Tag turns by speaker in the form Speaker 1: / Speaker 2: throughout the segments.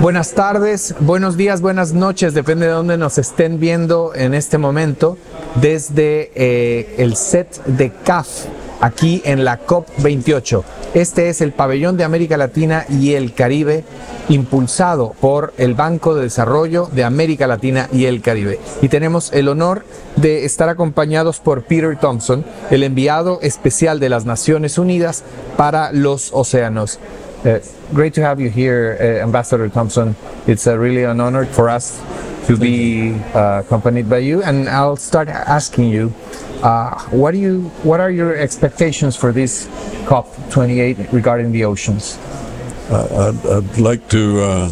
Speaker 1: Buenas tardes, buenos días, buenas noches, depende de dónde nos estén viendo en este momento, desde eh, el set de CAF, aquí en la COP28. Este es el pabellón de América Latina y el Caribe, impulsado por el Banco de Desarrollo de América Latina y el Caribe. Y tenemos el honor de estar acompañados por Peter Thompson, el enviado especial de las Naciones Unidas para los océanos. Uh, great to have you here, uh, Ambassador Thompson. It's really an honor for us to be uh, accompanied by you. And I'll start asking you, uh, what do you, what are your expectations for this COP28 regarding the oceans?
Speaker 2: Uh, I'd, I'd like to, uh,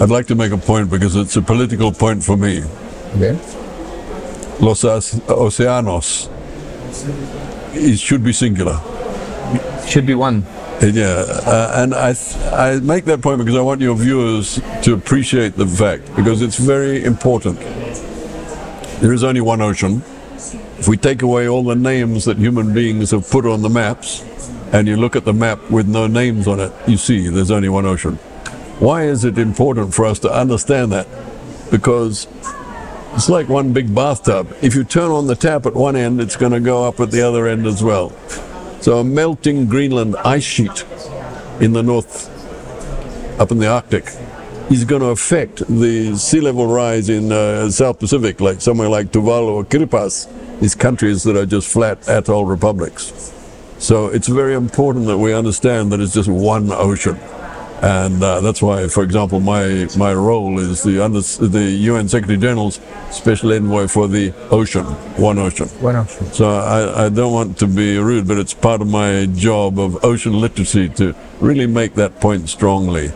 Speaker 2: I'd like to make a point because it's a political point for me.
Speaker 1: Okay.
Speaker 2: Los Oceanos, it should be singular.
Speaker 1: Should be one.
Speaker 2: Yeah, uh, and I I make that point because I want your viewers to appreciate the fact because it's very important. There is only one ocean. If we take away all the names that human beings have put on the maps, and you look at the map with no names on it, you see there's only one ocean. Why is it important for us to understand that? Because it's like one big bathtub. If you turn on the tap at one end, it's going to go up at the other end as well. So a melting Greenland ice sheet in the north, up in the Arctic, is going to affect the sea level rise in uh, South Pacific, like somewhere like Tuvalu or Kiribati, these countries that are just flat atoll republics. So it's very important that we understand that it's just one ocean. And uh, that's why, for example, my, my role is the, under, the UN Secretary General's special envoy for the ocean, one ocean.
Speaker 1: One ocean.
Speaker 2: So I, I don't want to be rude, but it's part of my job of ocean literacy to really make that point strongly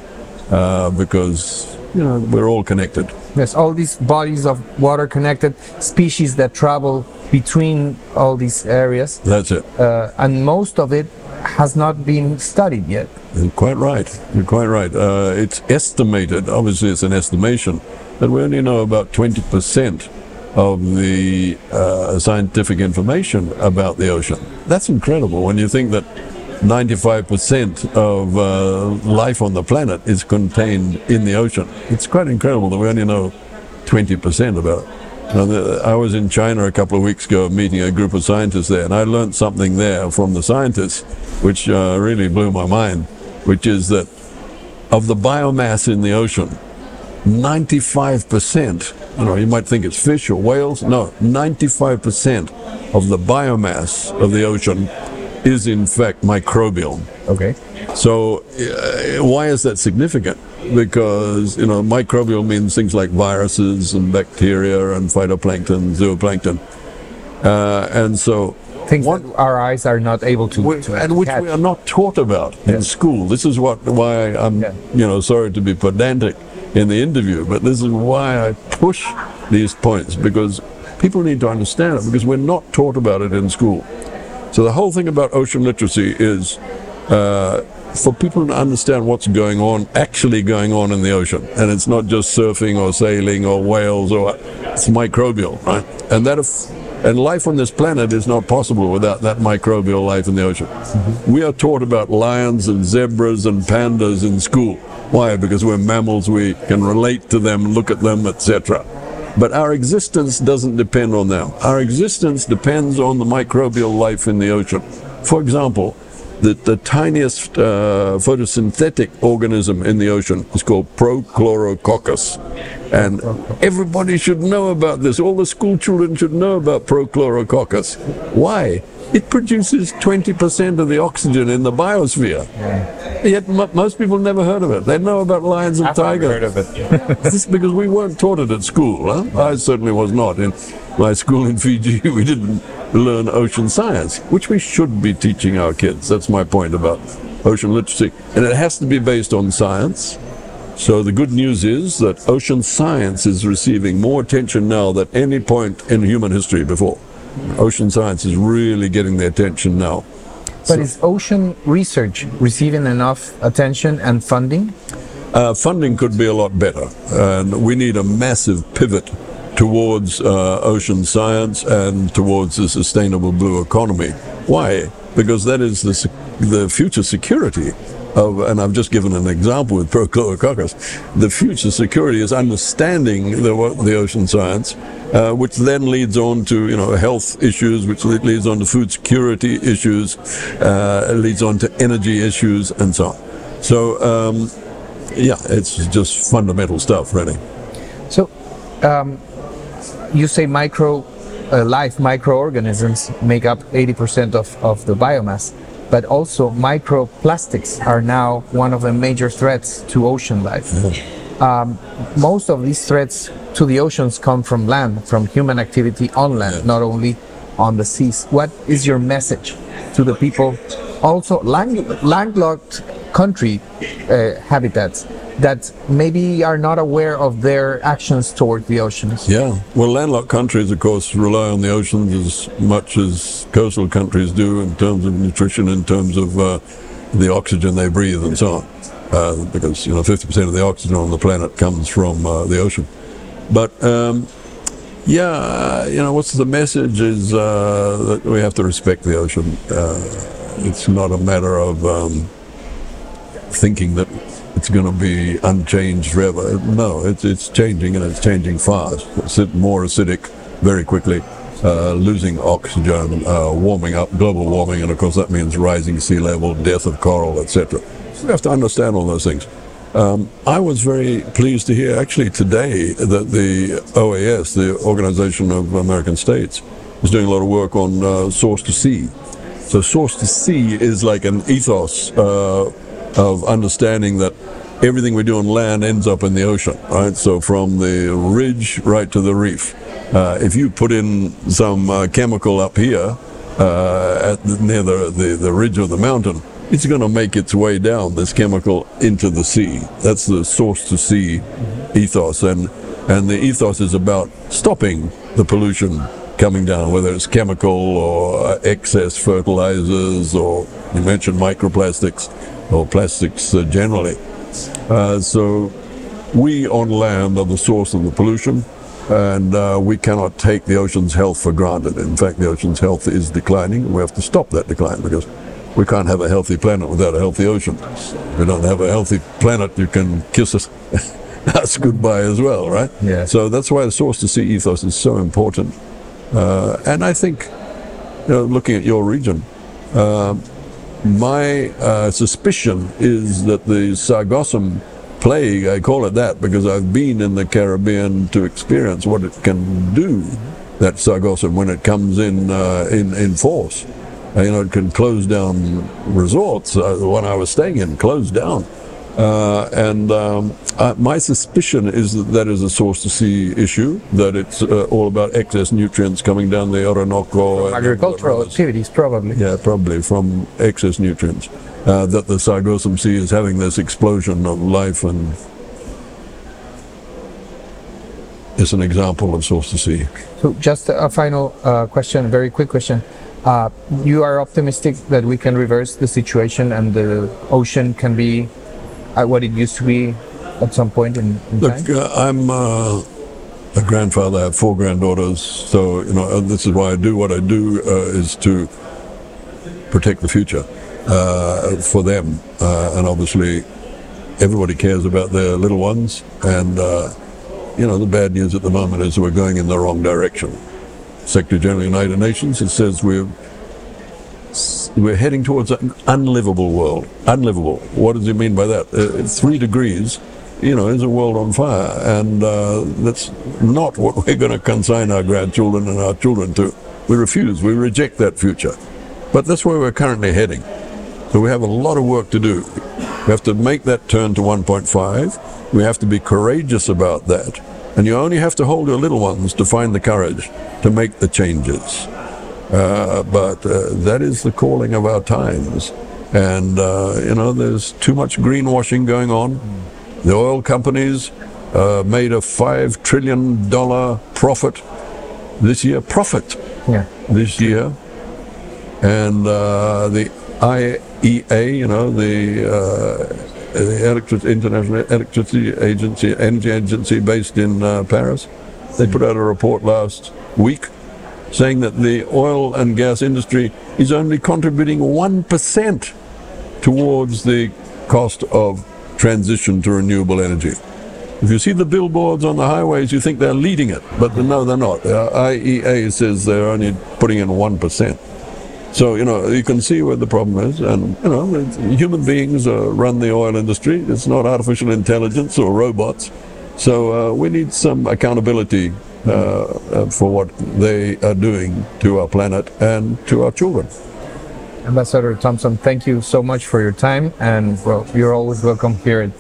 Speaker 2: uh, because, you know, we're all connected.
Speaker 1: Yes, all these bodies of water connected, species that travel between all these areas.
Speaker 2: That's it.
Speaker 1: Uh, and most of it has not been studied yet.
Speaker 2: You're quite right. You're quite right. Uh, it's estimated, obviously it's an estimation, that we only know about 20% of the uh, scientific information about the ocean. That's incredible when you think that 95% of uh, life on the planet is contained in the ocean. It's quite incredible that we only know 20% about it. Now, I was in China a couple of weeks ago meeting a group of scientists there, and I learned something there from the scientists which uh, really blew my mind, which is that of the biomass in the ocean, 95%, you know, you might think it's fish or whales. No, 95% of the biomass of the ocean is in fact microbial.
Speaker 1: Okay.
Speaker 2: So uh, why is that significant? Because you know microbial means things like viruses and bacteria and phytoplankton, zooplankton, uh, and so
Speaker 1: Things that our eyes are not able to,
Speaker 2: we,
Speaker 1: to
Speaker 2: and which
Speaker 1: catch.
Speaker 2: we are not taught about in school. This is what why I'm
Speaker 1: Yeah.
Speaker 2: you know sorry to be pedantic in the interview, but this is why I push these points because people need to understand it because we're not taught about it in school. So the whole thing about ocean literacy is uh, for people to understand what's going on, actually going on in the ocean, and it's not just surfing or sailing or whales or it's microbial, right? And that if, and life on this planet is not possible without that microbial life in the ocean. We are taught about lions and zebras and pandas in school. Why? Because we're mammals, we can relate to them, look at them, etc. But our existence doesn't depend on them. Our existence depends on the microbial life in the ocean. For example, the, the tiniest uh, photosynthetic organism in the ocean is called Prochlorococcus. And everybody should know about this. All the school children should know about Prochlorococcus. Why? It produces 20% of the oxygen in the biosphere. Yet m- most people never heard of it. They know about lions and
Speaker 1: I've
Speaker 2: tigers.
Speaker 1: heard of it.
Speaker 2: This because we weren't taught it at school. Huh? I certainly was not. In my school in Fiji, we didn't learn ocean science, which we should be teaching our kids. That's my point about ocean literacy. And it has to be based on science. So the good news is that ocean science is receiving more attention now than any point in human history before. Ocean science is really getting the attention now.
Speaker 1: But is ocean research receiving enough attention and funding?
Speaker 2: Uh, funding could be a lot better, and we need a massive pivot towards uh, ocean science and towards the sustainable blue economy. Why? Because that is the, the future security of, and I've just given an example with Prochlorococcus, the future security is understanding the, the ocean science, uh, which then leads on to you know health issues, which leads on to food security issues, uh, leads on to energy issues, and so on. So um, yeah, it's just fundamental stuff, really.
Speaker 1: So um, you say micro uh, life microorganisms make up 80% of, of the biomass but also microplastics are now one of the major threats to ocean life. Um, most of these threats to the oceans come from land, from human activity on land, yeah. not only on the seas. What is your message to the people? Also, land, landlocked country uh, habitats that maybe are not aware of their actions toward the oceans.
Speaker 2: Yeah, well, landlocked countries, of course, rely on the oceans as much as coastal countries do in terms of nutrition, in terms of uh, the oxygen they breathe, and so on. Uh, because you know, 50% of the oxygen on the planet comes from uh, the ocean. But um, yeah, you know, what's the message is uh, that we have to respect the ocean. Uh, it's not a matter of um, thinking that it's going to be unchanged forever. No, it's, it's changing and it's changing fast. It's more acidic very quickly, uh, losing oxygen, uh, warming up, global warming, and of course that means rising sea level, death of coral, etc. So we have to understand all those things. Um, I was very pleased to hear actually today that the OAS, the Organization of American States, is doing a lot of work on uh, source to sea. So source to sea is like an ethos uh, of understanding that everything we do on land ends up in the ocean, right? So from the ridge right to the reef. Uh, if you put in some uh, chemical up here uh, the, near the, the, the ridge of the mountain, it's going to make its way down this chemical into the sea. That's the source to sea ethos, and and the ethos is about stopping the pollution coming down, whether it's chemical or excess fertilizers or you mentioned microplastics or plastics uh, generally. Uh, so we on land are the source of the pollution and uh, we cannot take the ocean's health for granted. In fact, the ocean's health is declining. and We have to stop that decline because we can't have a healthy planet without a healthy ocean. If we don't have a healthy planet, you can kiss us, us goodbye as well, right?
Speaker 1: Yeah.
Speaker 2: So that's why the source to sea ethos is so important. Uh, and I think, you know, looking at your region, uh, my uh, suspicion is that the Sargassum plague, I call it that because I've been in the Caribbean to experience what it can do, that Sargassum, when it comes in, uh, in, in force. You know, it can close down resorts. Uh, the one I was staying in closed down. Uh, and um, uh, my suspicion is that that is a source to sea issue, that it's uh, all about excess nutrients coming down the Orinoco.
Speaker 1: Agricultural activities, probably.
Speaker 2: Yeah, probably from excess nutrients. Uh, that the Sargassum Sea is having this explosion of life and is an example of source to sea.
Speaker 1: So just a final uh, question, a very quick question. Uh, you are optimistic that we can reverse the situation and the ocean can be at what it used to be at some point in, in
Speaker 2: Look? Uh, I'm uh, a grandfather. I have four granddaughters, so you know uh, this is why I do what I do uh, is to protect the future uh, for them, uh, and obviously everybody cares about their little ones. And you know the bad news at the moment is we're going in the wrong direction. Secretary General of the United Nations it says we're we're heading towards an unlivable world. Unlivable. What does he mean by that? Uh, three degrees, you know, is a world on fire, and uh, that's not what we're going to consign our grandchildren and our children to. We refuse. We reject that future. But that's where we're currently heading. So we have a lot of work to do. We have to make that turn to 1.5. We have to be courageous about that. And you only have to hold your little ones to find the courage to make the changes. Uh, but uh, that is the calling of our times. And, uh, you know, there's too much greenwashing going on. The oil companies uh, made a $5 trillion profit this year, profit
Speaker 1: yeah.
Speaker 2: this year. And uh, the IEA, you know, the, the Electric, International Electricity Agency, Energy Agency based in Paris, They put out a report last week saying that the oil and gas industry is only contributing 1% towards the cost of transition to renewable energy. If you see the billboards on the highways, you think they're leading it, but no, they're not. Uh, IEA says they're only putting in 1%. So, you know, you can see where the problem is. And, you know, human beings uh, run the oil industry. It's not artificial intelligence or robots. So uh, we need some accountability uh, uh, for what they are doing to our planet and to our children.
Speaker 1: Ambassador Thomson, thank you so much for your time. And, well, you're always welcome here at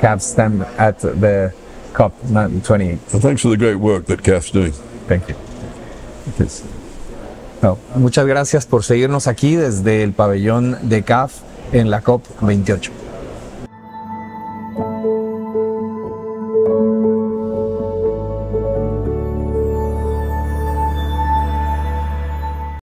Speaker 1: CAF STEM at the COP28.
Speaker 2: And thanks for the great work that CAF's doing.
Speaker 1: Thank you. Yes. No, muchas gracias por seguirnos aquí desde el pabellón de CAF en la COP28.